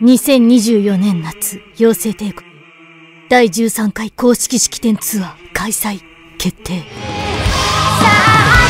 2024年夏、妖精帝国。第13回公式式典ツアー開催決定。さあ、